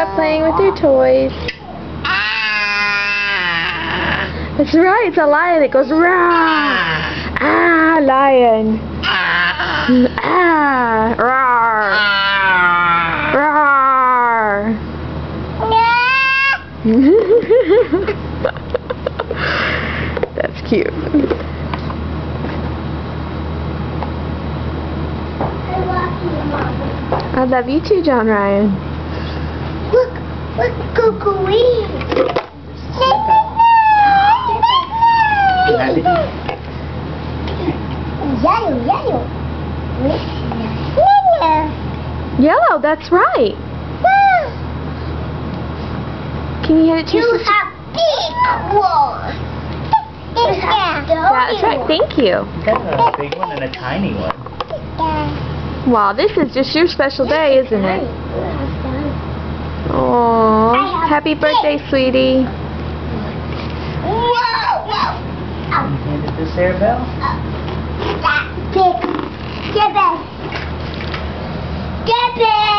Sarah playing with her toys. That's right, it's a lion. It goes rah. Ah, lion. Ah, rawr. Rawr. That's cute. I love you too, John Ryan. Look, look, Yellow, yellow. Yellow. Yellow, that's right. Can you hand it to You have big one. That's right, thank you. You got a big one and a tiny one. Wow, this is just your special day, isn't it? Oh, happy birthday, sweetie. Whoa, whoa. Can you hand it to Sarah Bell? That big. Get it. Get it.